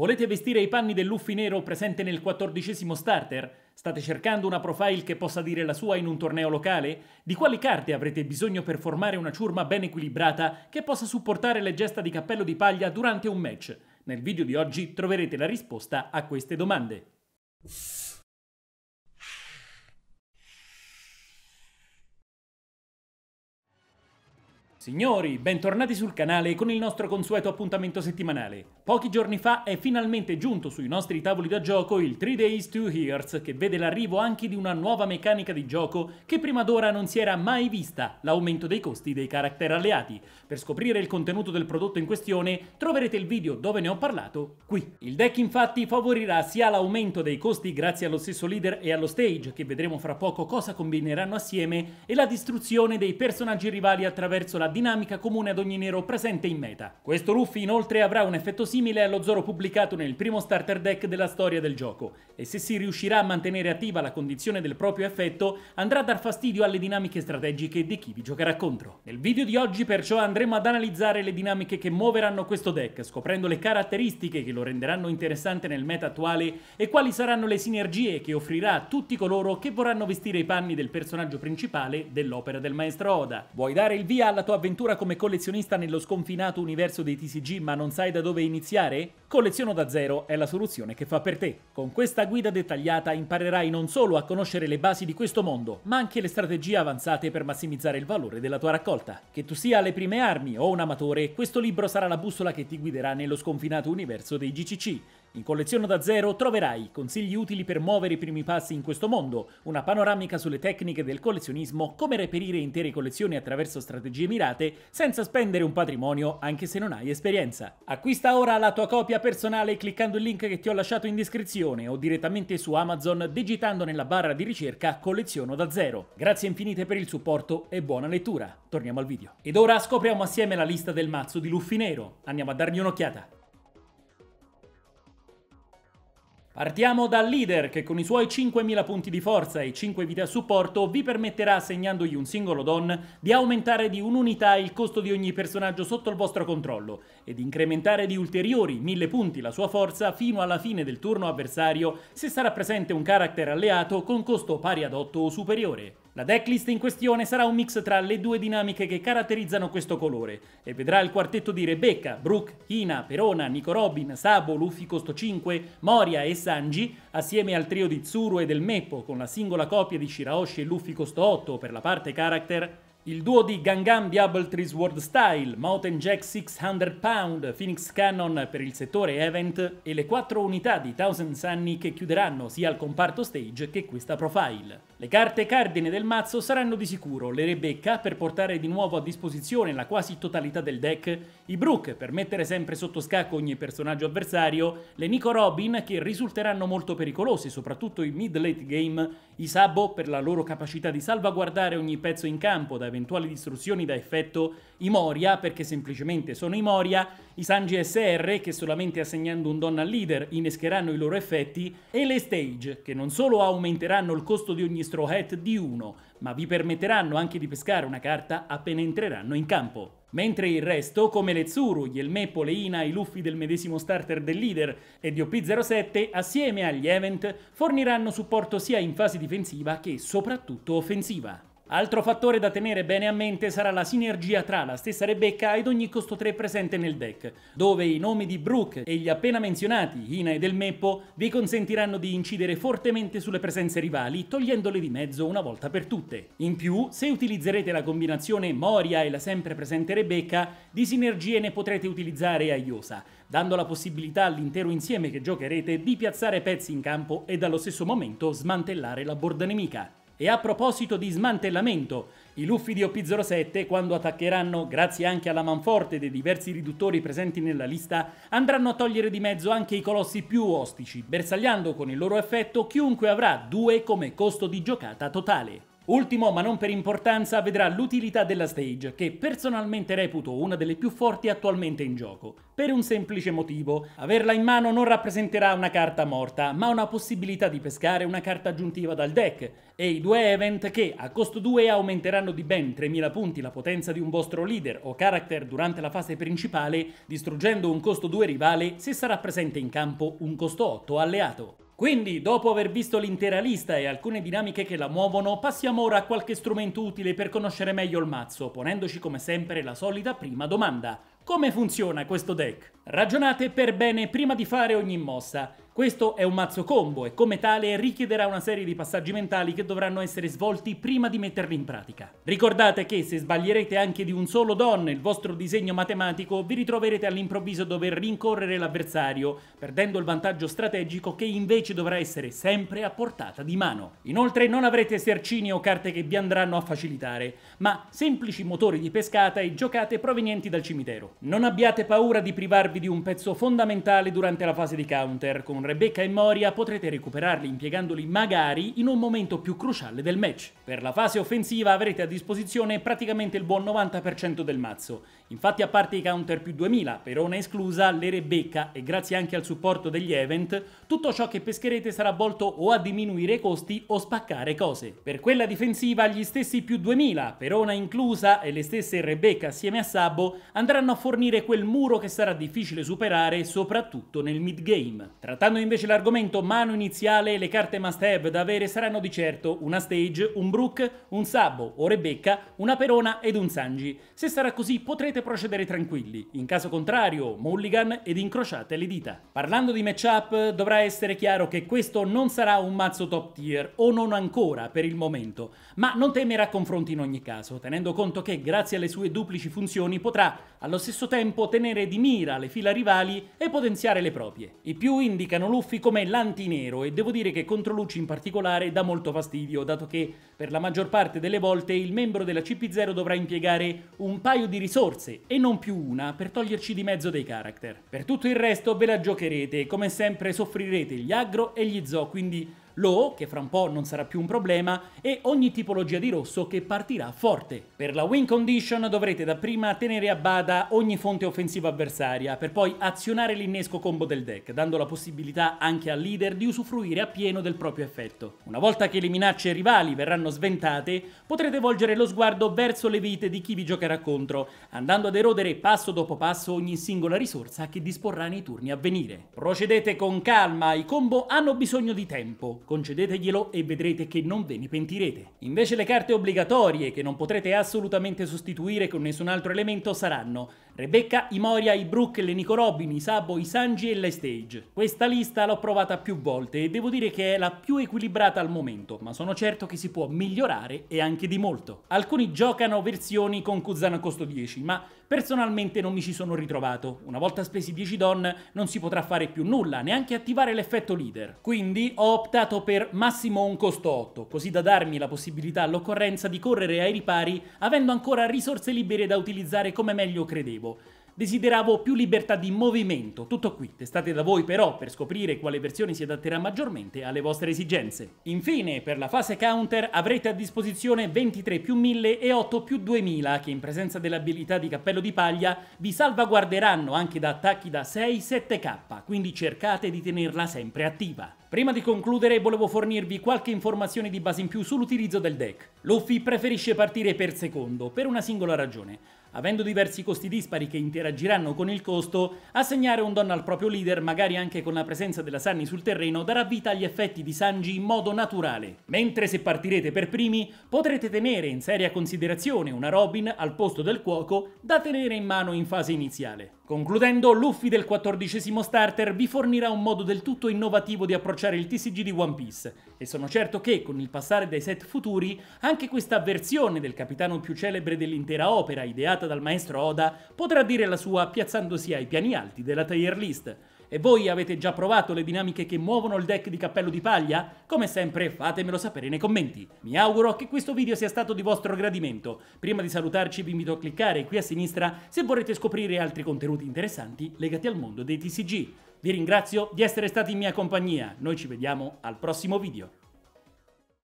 Volete vestire i panni del Luffy nero presente nel quattordicesimo starter? State cercando una profile che possa dire la sua in un torneo locale? Di quali carte avrete bisogno per formare una ciurma ben equilibrata che possa supportare le gesta di cappello di paglia durante un match? Nel video di oggi troverete la risposta a queste domande. Signori, bentornati sul canale con il nostro consueto appuntamento settimanale. Pochi giorni fa è finalmente giunto sui nostri tavoli da gioco il 3 Days 2 Years che vede l'arrivo anche di una nuova meccanica di gioco che prima d'ora non si era mai vista, l'aumento dei costi dei character alleati. Per scoprire il contenuto del prodotto in questione troverete il video dove ne ho parlato qui. Il deck infatti favorirà sia l'aumento dei costi grazie allo stesso leader e allo stage che vedremo fra poco cosa combineranno assieme e la distruzione dei personaggi rivali attraverso la dinamica comune ad ogni nero presente in meta. Questo Luffy inoltre avrà un effetto simile allo Zoro pubblicato nel primo starter deck della storia del gioco e se si riuscirà a mantenere attiva la condizione del proprio effetto andrà a dar fastidio alle dinamiche strategiche di chi vi giocherà contro. Nel video di oggi perciò andremo ad analizzare le dinamiche che muoveranno questo deck, scoprendo le caratteristiche che lo renderanno interessante nel meta attuale e quali saranno le sinergie che offrirà a tutti coloro che vorranno vestire i panni del personaggio principale dell'opera del maestro Oda. Vuoi dare il via alla tua avventura come collezionista nello sconfinato universo dei TCG ma non sai da dove iniziare? Colleziono da zero è la soluzione che fa per te. Con questa guida dettagliata imparerai non solo a conoscere le basi di questo mondo, ma anche le strategie avanzate per massimizzare il valore della tua raccolta. Che tu sia alle prime armi o un amatore, questo libro sarà la bussola che ti guiderà nello sconfinato universo dei GCC. In Collezione da Zero troverai consigli utili per muovere i primi passi in questo mondo, una panoramica sulle tecniche del collezionismo, come reperire intere collezioni attraverso strategie mirate senza spendere un patrimonio anche se non hai esperienza. Acquista ora la tua copia personale cliccando il link che ti ho lasciato in descrizione o direttamente su Amazon digitando nella barra di ricerca Colleziono da Zero. Grazie infinite per il supporto e buona lettura. Torniamo al video. Ed ora scopriamo assieme la lista del mazzo di Luffy Nero. Andiamo a dargli un'occhiata. Partiamo dal leader che con i suoi 5.000 punti di forza e 5 vite a supporto vi permetterà, assegnandogli un singolo don, di aumentare di un'unità il costo di ogni personaggio sotto il vostro controllo ed incrementare di ulteriori 1000 punti la sua forza fino alla fine del turno avversario se sarà presente un character alleato con costo pari ad 8 o superiore. La decklist in questione sarà un mix tra le due dinamiche che caratterizzano questo colore e vedrà il quartetto di Rebecca, Brooke, Hina, Perona, Nico Robin, Sabo, Luffy Costo 5, Moria e Sanji, assieme al trio di Tsuru e del Meppo con la singola coppia di Shiraoshi e Luffy Costo 8 per la parte character, il duo di Gangan Diabletry Sword Style, Mountain Jack 600 Pound, Phoenix Cannon per il settore Event e le quattro unità di Thousand Sunny che chiuderanno sia il comparto stage che questa profile. Le carte cardine del mazzo saranno di sicuro le Rebecca per portare di nuovo a disposizione la quasi totalità del deck, i Brook per mettere sempre sotto scacco ogni personaggio avversario, le Nico Robin che risulteranno molto pericolose soprattutto in mid-late game, i Sabo per la loro capacità di salvaguardare ogni pezzo in campo da eventuali distruzioni da effetto, i Moria perché semplicemente sono i Moria, i Sanji SR che solamente assegnando un don al leader innescheranno i loro effetti e le Stage che non solo aumenteranno il costo di ogni Straw Hat di 1, ma vi permetteranno anche di pescare una carta appena entreranno in campo. Mentre il resto, come le Tsuru, gli Elmeppo, le Ina, i Luffy del medesimo starter del leader e di OP07, assieme agli event, forniranno supporto sia in fase difensiva che soprattutto offensiva. Altro fattore da tenere bene a mente sarà la sinergia tra la stessa Rebecca ed ogni costo 3 presente nel deck, dove i nomi di Brooke e gli appena menzionati Hina e Del Meppo vi consentiranno di incidere fortemente sulle presenze rivali, togliendole di mezzo una volta per tutte. In più, se utilizzerete la combinazione Moria e la sempre presente Rebecca, di sinergie ne potrete utilizzare a Iosa, dando la possibilità all'intero insieme che giocherete di piazzare pezzi in campo e dallo stesso momento smantellare la borda nemica. E a proposito di smantellamento, i Luffy di OP07, quando attaccheranno, grazie anche alla manforte dei diversi riduttori presenti nella lista, andranno a togliere di mezzo anche i colossi più ostici, bersagliando con il loro effetto chiunque avrà due come costo di giocata totale. Ultimo, ma non per importanza, vedrà l'utilità della stage, che personalmente reputo una delle più forti attualmente in gioco. Per un semplice motivo, averla in mano non rappresenterà una carta morta, ma una possibilità di pescare una carta aggiuntiva dal deck, e i due event che a costo 2 aumenteranno di ben 3000 punti la potenza di un vostro leader o character durante la fase principale, distruggendo un costo 2 rivale se sarà presente in campo un costo 8 alleato. Quindi, dopo aver visto l'intera lista e alcune dinamiche che la muovono, passiamo ora a qualche strumento utile per conoscere meglio il mazzo, ponendoci come sempre la solita prima domanda. Come funziona questo deck? Ragionate per bene prima di fare ogni mossa. Questo è un mazzo combo e come tale richiederà una serie di passaggi mentali che dovranno essere svolti prima di metterli in pratica. Ricordate che se sbaglierete anche di un solo don il vostro disegno matematico, vi ritroverete all'improvviso dover rincorrere l'avversario, perdendo il vantaggio strategico che invece dovrà essere sempre a portata di mano. Inoltre non avrete esercini o carte che vi andranno a facilitare, ma semplici motori di pescata e giocate provenienti dal cimitero. Non abbiate paura di privarvi di un pezzo fondamentale durante la fase di counter, con Rebecca e Moria potrete recuperarli impiegandoli magari in un momento più cruciale del match. Per la fase offensiva avrete a disposizione praticamente il buon 90% del mazzo. Infatti a parte i counter più 2000, per Perona esclusa, le Rebecca e grazie anche al supporto degli event, tutto ciò che pescherete sarà volto o a diminuire i costi o spaccare cose. Per quella difensiva gli stessi più 2000, per Perona inclusa e le stesse Rebecca assieme a Sabo andranno a fornire quel muro che sarà difficile superare soprattutto nel mid game. Trattando invece l'argomento mano iniziale, le carte must have da avere saranno di certo una Stage, un Brook, un Sabo o Rebecca, una Perona ed un Sanji. Se sarà così potrete procedere tranquilli, in caso contrario mulligan ed incrociate le dita. Parlando di matchup, dovrà essere chiaro che questo non sarà un mazzo top tier, o non ancora per il momento, ma non temerà confronti in ogni caso, tenendo conto che grazie alle sue duplici funzioni potrà allo stesso tempo tenere di mira le fila rivali e potenziare le proprie. I più indicano Luffy come l'antinero e devo dire che contro Lucci in particolare dà molto fastidio, dato che per la maggior parte delle volte il membro della CP0 dovrà impiegare un paio di risorse e non più una per toglierci di mezzo dei character. Per tutto il resto ve la giocherete e come sempre soffrirete gli aggro e gli zoo, quindi Low, che fra un po' non sarà più un problema, e ogni tipologia di rosso che partirà forte. Per la win condition dovrete dapprima tenere a bada ogni fonte offensiva avversaria, per poi azionare l'innesco combo del deck, dando la possibilità anche al leader di usufruire appieno del proprio effetto. Una volta che le minacce rivali verranno sventate, potrete volgere lo sguardo verso le vite di chi vi giocherà contro, andando ad erodere passo dopo passo ogni singola risorsa che disporrà nei turni a venire. Procedete con calma, i combo hanno bisogno di tempo, concedeteglielo e vedrete che non ve ne pentirete. Invece le carte obbligatorie che non potrete assolutamente sostituire con nessun altro elemento saranno Rebecca, i Moria, i Brook, le Nico Robin, i Sabo, i Sanji e le Stage. Questa lista l'ho provata più volte e devo dire che è la più equilibrata al momento, ma sono certo che si può migliorare e anche di molto. Alcuni giocano versioni con Kuzan a costo 10, ma personalmente non mi ci sono ritrovato. Una volta spesi 10 don non si potrà fare più nulla, neanche attivare l'effetto leader. Quindi ho optato per massimo un costo 8, così da darmi la possibilità all'occorrenza di correre ai ripari avendo ancora risorse libere da utilizzare come meglio credevo Desideravo più libertà di movimento, tutto qui, testate da voi però per scoprire quale versione si adatterà maggiormente alle vostre esigenze. Infine, per la fase counter avrete a disposizione 23 più 1000 e 8 più 2000 che in presenza dell'abilità di cappello di paglia vi salvaguarderanno anche da attacchi da 6-7k, quindi cercate di tenerla sempre attiva. Prima di concludere volevo fornirvi qualche informazione di base in più sull'utilizzo del deck. Luffy preferisce partire per secondo, per una singola ragione. Avendo diversi costi dispari che interagiranno con il costo, assegnare un don al proprio leader, magari anche con la presenza della Sunny sul terreno, darà vita agli effetti di Sanji in modo naturale. Mentre se partirete per primi, potrete tenere in seria considerazione una Robin al posto del cuoco da tenere in mano in fase iniziale. Concludendo, Luffy del quattordicesimo starter vi fornirà un modo del tutto innovativo di approcciare il TCG di One Piece e sono certo che, con il passare dei set futuri, anche questa versione del capitano più celebre dell'intera opera, ideata dal maestro Oda, potrà dire la sua piazzandosi ai piani alti della tier list. E voi avete già provato le dinamiche che muovono il deck di cappello di paglia? Come sempre fatemelo sapere nei commenti. Mi auguro che questo video sia stato di vostro gradimento. Prima di salutarci vi invito a cliccare qui a sinistra se vorrete scoprire altri contenuti interessanti legati al mondo dei TCG. Vi ringrazio di essere stati in mia compagnia, noi ci vediamo al prossimo video.